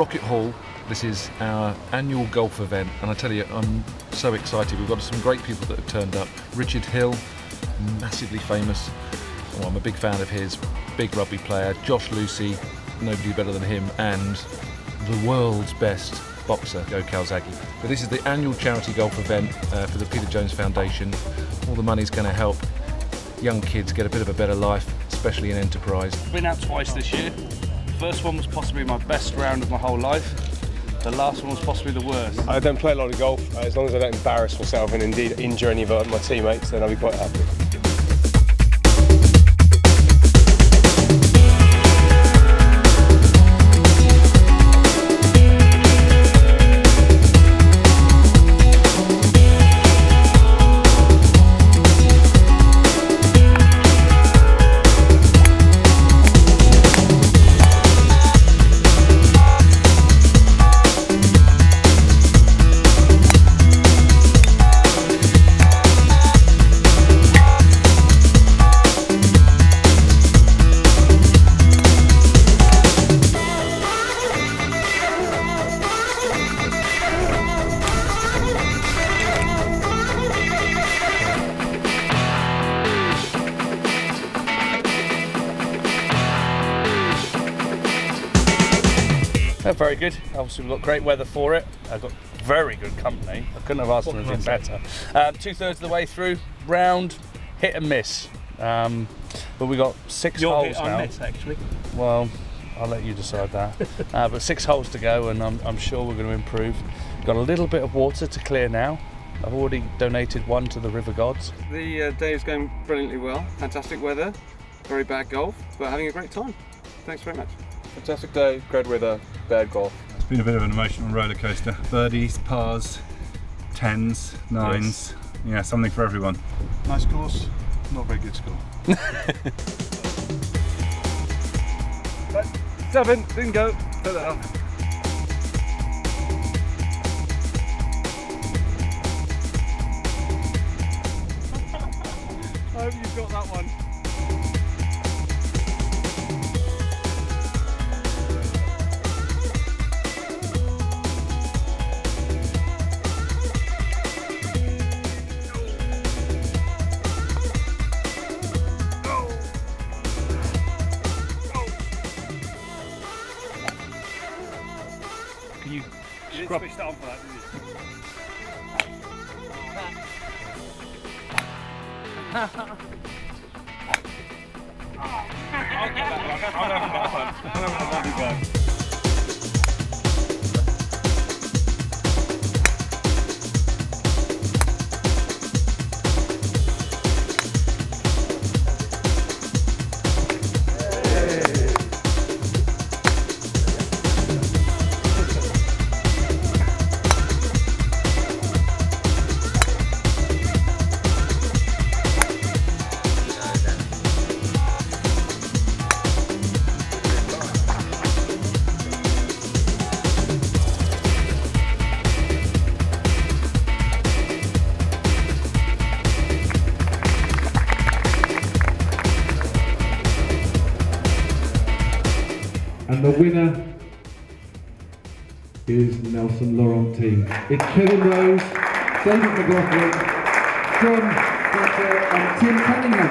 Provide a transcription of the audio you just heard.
Brocket Hall. This is our annual golf event, and I tell you, I'm so excited. We've got some great people that have turned up. Richard Hill, massively famous. Well, I'm a big fan of his. Big rugby player. Josh Lewsey, nobody better than him, and the world's best boxer, Joe Calzaghe. But this is the annual charity golf event uh, for the Peter Jones Foundation. All the money's going to help young kids get a bit of a better life, especially in enterprise. Been out twice this year. First one was possibly my best round of my whole life. The last one was possibly the worst. I don't play a lot of golf. As long as I don't embarrass myself and indeed injure any of my teammates, then I'll be quite happy. They're very good. Obviously, we've got great weather for it. I've got very good company. I couldn't have asked for anything better. Um, two thirds of the way through, round, hit and miss. Um, but we got 6 You're holes hit now. miss, actually. Well, I'll let you decide that. uh, but six holes to go, and I'm, I'm sure we're going to improve. Got a little bit of water to clear now. I've already donated one to the river gods. The uh, day is going brilliantly well. Fantastic weather, very bad golf, but having a great time. Thanks very much. Fantastic day, great weather, bad golf. It's been a bit of an emotional roller coaster. Birdies, pars, tens, nines. Yeah, something for everyone. Nice course, not very good score. Seven, didn't go. Put that up. I hope you've got that one. Can you You scrub? switched that on for that, didn't you? And the winner is Nelson Laurent team. It's Kevin Rose, David McLaughlin, John Fletcher and Tim Cunningham.